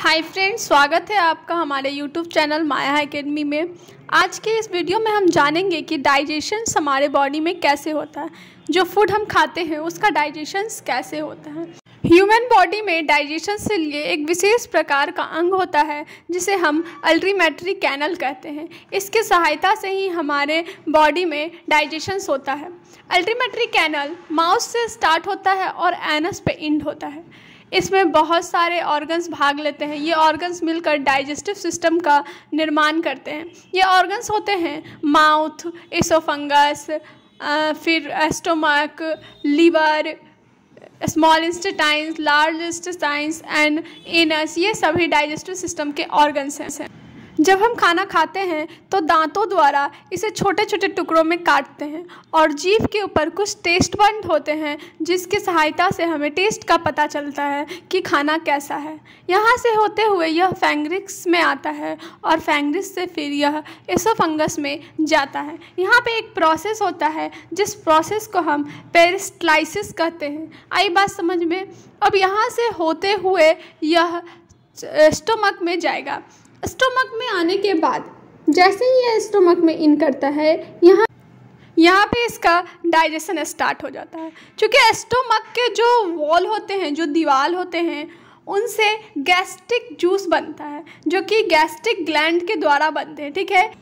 Hi friends स्वागत है आपका हमारे यूट्यूब चैनल माया एकेडमी में। आज के इस वीडियो में हम जानेंगे कि डाइजेशन हमारे बॉडी में कैसे होता है, जो फ़ूड हम खाते हैं, उसका डाइजेशन कैसे होता है। ह्यूमन बॉडी में डाइजेशन से लिए एक विशेष प्रकार का अंग होता है, जिसे हम अल्ट्रीमेट्री कैनल कहते हैं। इसके सहायता से ही हमारे बॉडी में डाइजेशन होता है। अल्ट्रीमेट्री कैनल माउथ से स्टार्ट होता है और एनस पे इंड होता है। इसमें बहुत सारे ऑर्गन्स भाग लेते हैं। ये ऑर्गन्स मिलकर डाइजेस्टिव सिस्टम का निर्माण करते हैं। ये ऑर्गन्स होते हैं माउथ इसोफंगस फिर stomach liver small intestines large intestines and anus ये सभी डाइजेस्टिव सिस्टम के ऑर्गन्स हैं। जब हम खाना खाते हैं तो दांतों द्वारा इसे छोटे छोटे टुकड़ों में काटते हैं और जीभ के ऊपर कुछ टेस्ट बंद होते हैं, जिसकी सहायता से हमें टेस्ट का पता चलता है कि खाना कैसा है। यहाँ से होते हुए यह फैंग्रिक्स में आता है और फैंग्रिक्स से फिर यह एसोफंगस में जाता है। यहाँ पे एक प्रोसेस होता है, जिस प्रोसेस को हम पेरिस्टलाइसिस कहते हैं। आई बात समझ में? अब यहाँ से होते हुए यह स्टोमक में जाएगा। स्टोमक में आने के बाद, जैसे ही यह स्टोमक में इन करता है, यहाँ यहाँ पे इसका डाइजेशन स्टार्ट हो जाता है। क्योंकि स्टोमक के जो वॉल होते हैं, जो दीवार होते हैं, उनसे गैस्ट्रिक जूस बनता है, जो कि गैस्ट्रिक ग्लैंड के द्वारा बनते हैं, ठीक है?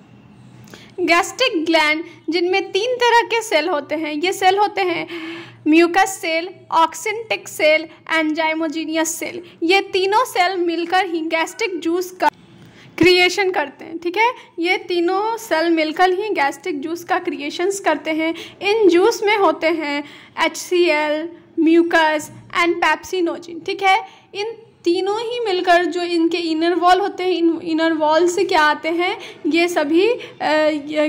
गैस्ट्रिक ग्लैंड, जिनमें तीन तरह के सेल होते हैं, ये सेल होते हैं mucus cell oxyntic cell, enzymogenic cell. ये तीनों सेल मिलकर ही गैस्ट्रिक जूस का क्रिएशन करते हैं, ठीक है? ये तीनों सेल मिलकर ही गैस्ट्रिक जूस का क्रिएशंस करते हैं। इन जूस में होते हैं H C L mucus and pepsinogen ठीक है? इन तीनों ही मिलकर जो इनके इनर वॉल होते हैं, इन इनर वॉल से क्या आते हैं? ये सभी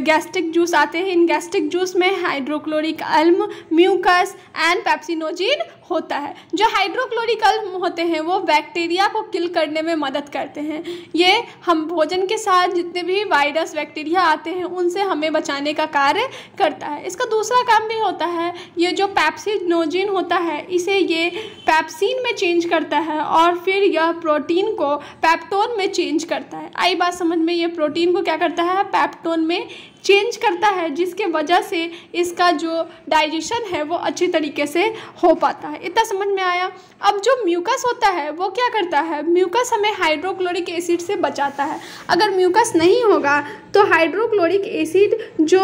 गैस्ट्रिक जूस आते हैं। इन गैस्ट्रिक जूस में हाइड्रोक्लोरिक अल्म म्यूकस एंड पैप्सिनोजिन होता है। जो हाइड्रोक्लोरिक अल्म होते हैं, वो बैक्टीरिया को किल करने में मदद करते हैं। ये हम भोजन के साथ जितने भी वायरस बैक्टीरिया आते हैं, उनसे हमें बचाने का कार्य करता है। इसका दूसरा काम भी होता है। ये जो पैप्सिनोजिन होता है, इसे ये पैप्सिन में चेंज करता है और फिर यह प्रोटीन को पैप्टोन में चेंज करता है। आई बात समझ में? यह प्रोटीन को क्या करता है? पैप्टोन में चेंज करता है, जिसके वजह से इसका जो डाइजेशन है वो अच्छी तरीके से हो पाता है। इतना समझ में आया? अब जो म्यूकस होता है, वो क्या करता है? म्यूकस हमें हाइड्रोक्लोरिक एसिड से बचाता है। अगर म्यूकस नहीं होगा तो हाइड्रोक्लोरिक एसिड जो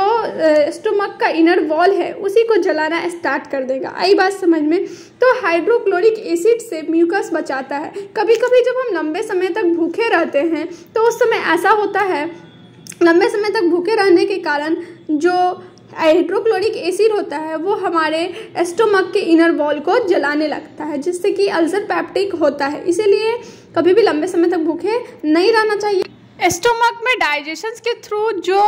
स्टोमक का इनर वॉल है, उसी को जलाना स्टार्ट कर देगा। आई बात समझ में? तो हाइड्रोक्लोरिक एसिड से म्यूकस बचाता है। कभी कभी जब हम लंबे समय तक भूखे रहते हैं तो उस समय ऐसा होता है लंबे समय तक भूखे रहने के कारण जो हाइड्रोक्लोरिक एसिड होता है, वो हमारे एस्टोमक के इनर वॉल को जलाने लगता है, जिससे कि अल्सर पैप्टिक होता है। इसीलिए कभी भी लंबे समय तक भूखे नहीं रहना चाहिए। एस्टोमक में डाइजेशन के थ्रू जो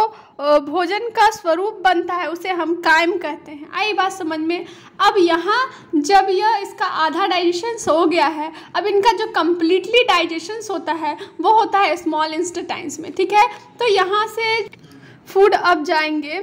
भोजन का स्वरूप बनता है, उसे हम कायम कहते हैं। आई बात समझ में? अब यहाँ जब यह इसका आधा डाइजेशन हो गया है, अब इनका जो कम्प्लीटली डाइजेशन होता है, वो होता है स्मॉल इंस्टेटाइंस में, ठीक है? तो यहाँ से फ़ूड अब जाएँगे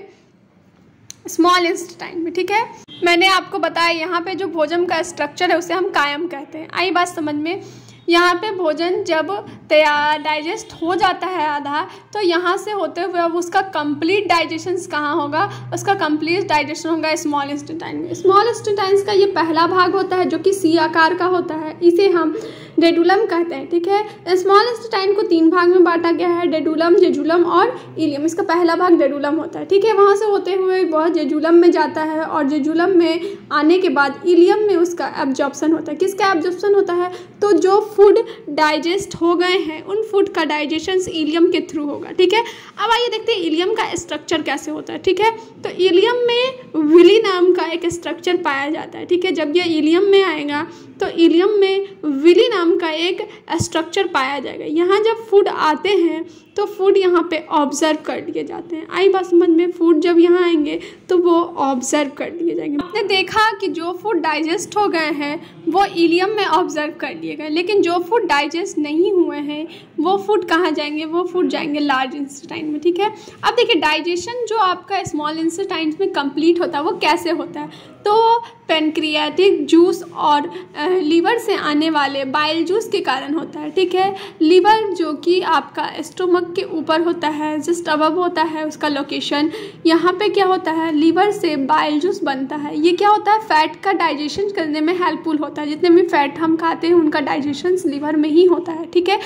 स्मॉल इंस्टेटाइन में, ठीक है? मैंने आपको बताया, यहाँ पे जो भोजन का स्ट्रक्चर है, उसे हम कायम कहते हैं। आई बात समझ में? यहाँ पे भोजन जब तैयार डाइजेस्ट हो जाता है आधा तो यहाँ से होते हुए अब उसका कंप्लीट डाइजेशन कहाँ होगा? उसका कंप्लीट डाइजेशन होगा स्मॉल इंस्टेटाइन में। स्मॉल इंस्टेटाइन्स का ये पहला भाग होता है जो कि सी आकार का होता है। इसे हम डेडुलम कहते हैं, ठीक है? स्मॉल इंस्टेटाइन को तीन भाग में बांटा गया है डेडुलम जेजुलम और इलियम इसका पहला भाग डेडुलम होता है, ठीक है? वहाँ से होते हुए वह जेजुलम में जाता है और जेजुलम में आने के बाद इलियम में उसका एब्जॉर्प्शन होता है। किसका एब्जॉर्प्शन होता है? तो जो फ़ूड डाइजेस्ट हो गए हैं, उन फ़ूड का डाइजेशन इलियम के थ्रू होगा, ठीक है? अब आइए देखते हैं इलियम का स्ट्रक्चर कैसे होता है, ठीक है? तो इलियम में विली नाम का एक स्ट्रक्चर पाया जाता है, ठीक है? जब यह इलियम में आएगा तो इलियम में विली नाम का एक स्ट्रक्चर पाया जाएगा। यहाँ जब फ़ूड आते हैं तो फ़ूड यहाँ पे ऑब्ज़र्व कर लिए जाते हैं। आई बात समझ में फ़ूड जब यहाँ आएँगे तो वो ऑब्ज़र्व कर लिए जाएँगे। आपने देखा कि जो फ़ूड डाइजेस्ट हो गए हैं, वो इलियम में ऑब्ज़र्व कर लिए गए। लेकिन जो फ़ूड डाइजेस्ट नहीं हुए हैं वो फ़ूड कहाँ जाएँगे? वो फ़ूड जाएँगे लार्ज इंस्टाइन में, ठीक है? अब देखिए डाइजेशन जो आपका स्मॉल इंस्टाइन्स में कंप्लीट होता है, वो कैसे होता है? तो पेनक्रियाटिक जूस और लीवर से आने वाले बाइल जूस के कारण होता है, ठीक है? लीवर जो कि आपका स्टोमक के ऊपर होता है जस्ट अबव होता है उसका लोकेशन यहाँ पे क्या होता है? लीवर से बाइल जूस बनता है। ये क्या होता है? फैट का डाइजेशन करने में हेल्पफुल होता है। जितने भी फैट हम खाते हैं, उनका डाइजेशन लीवर में ही होता है, ठीक है?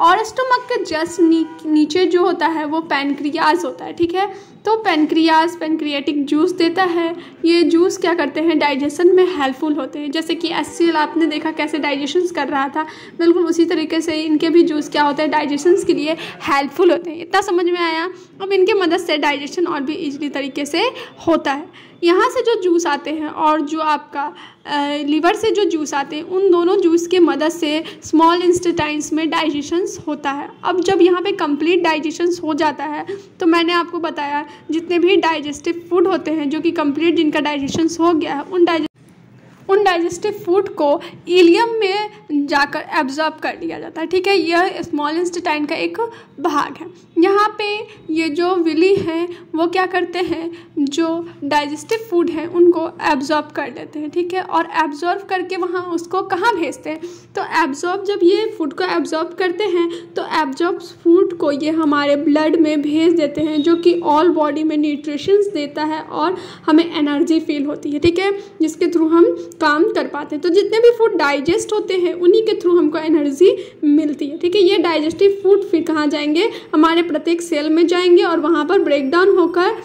और स्टोमक के जस्ट नी, नीचे जो होता है वो पैनक्रियाज होता है ठीक है? तो पेनक्रियाज पेनक्रियाटिक जूस देता है। ये जूस क्या करते हैं? डाइजेशन में हेल्पफुल होते हैं। जैसे कि एस आपने देखा कैसे डाइजेशन कर रहा था? बिल्कुल उसी तरीके से इनके भी जूस क्या होते हैं? डाइजेशन के लिए हेल्पफुल होते हैं। इतना समझ में आया? अब इनके मदद से डाइजेशन और भी ईजली तरीके से होता है। यहाँ से जो जूस आते हैं और जो आपका लीवर से जो जूस आते हैं, उन दोनों जूस के मदद से स्मॉल इंस्टेटाइंस में डाइजेशंस होता है। अब जब यहाँ पे कंप्लीट डाइजेशंस हो जाता है तो मैंने आपको बताया, जितने भी डाइजेस्टिव फ़ूड होते हैं, जो कि कंप्लीट जिनका डाइजेशंस हो गया है, उन डाइजे उन डाइजेस्टिव फ़ूड को इलियम में जाकर एब्जॉर्ब कर लिया जाता है। ठीक है, यह स्मॉल इंस्टेटाइन का एक भाग है। यहाँ पे ये जो विली हैं वो क्या करते हैं, जो डाइजेस्टिव फ़ूड हैं, उनको एब्जॉर्ब कर लेते हैं, ठीक है? और एब्जॉर्ब करके वहाँ उसको कहाँ भेजते हैं? तो एब्जॉर्ब जब ये फ़ूड को एब्जॉर्ब करते हैं तो एब्जॉर्ब फ़ूड को ये हमारे ब्लड में भेज देते हैं, जो कि ऑल बॉडी में न्यूट्रिशंस देता है और हमें एनर्जी फील होती है, ठीक है? जिसके थ्रू हम काम कर पाते हैं। तो जितने भी फ़ूड डाइजेस्ट होते हैं, उन्हीं के थ्रू हमको एनर्जी मिलती है, ठीक है? ये डाइजेस्टिव फ़ूड फिर कहाँ जाएँगे? हमारे प्रत्येक सेल में जाएँगे और वहाँ पर ब्रेक डाउन होकर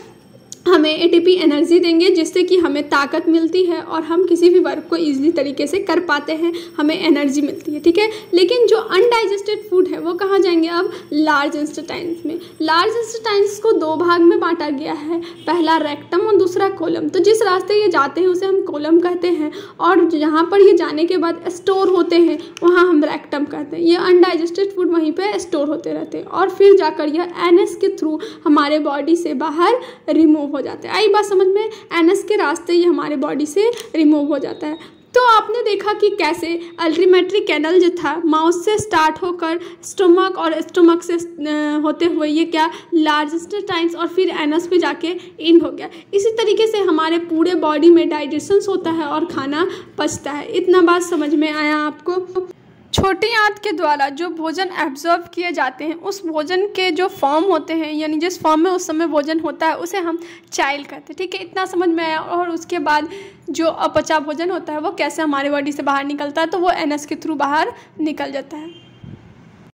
हमें एटीपी एनर्जी देंगे जिससे कि हमें ताकत मिलती है और हम किसी भी वर्क को ईजिली तरीके से कर पाते हैं, हमें एनर्जी मिलती है, ठीक है? लेकिन जो अनडाइजेस्टेड फ़ूड है, वो कहाँ जाएँगे अब? लार्ज इंस्टेटाइन्स में। लार्ज इंस्टेटाइन्स को दो भाग में बांटा गया है। पहला रेक्टम और दूसरा कोलम तो जिस रास्ते ये जाते हैं, उसे हम कोलम कहते हैं और जहाँ पर ये जाने के बाद स्टोर होते हैं, वहाँ हम रेक्टम कहते हैं। ये अनडाइजेस्टेड फ़ूड वहीं पर स्टोर होते रहते हैं और फिर जाकर यह एन के थ्रू हमारे बॉडी से बाहर रिमूव हो जाते हैं। आई बात समझ में? एनएस के रास्ते ही हमारे बॉडी से रिमूव हो जाता है। तो आपने देखा कि कैसे अल्ट्रीमेट्री कैनल जो था माउथ से स्टार्ट होकर स्टोमक और स्टोमक से होते हुए ये क्या लार्जेस्ट टाइम्स और फिर एनस पे जाके इन हो गया। इसी तरीके से हमारे पूरे बॉडी में डाइजेशंस होता है और खाना पचता है। इतना बात समझ में आया आपको? छोटी आंत के द्वारा जो भोजन एब्जॉर्ब किए जाते हैं, उस भोजन के जो फॉर्म होते हैं, यानी जिस फॉर्म में उस समय भोजन होता है, उसे हम चाइल कहते हैं। ठीक है, इतना समझ में आया और उसके बाद जो अपचा भोजन होता है, वो कैसे हमारे बॉडी से बाहर निकलता है तो वो एनएस के थ्रू बाहर निकल जाता है।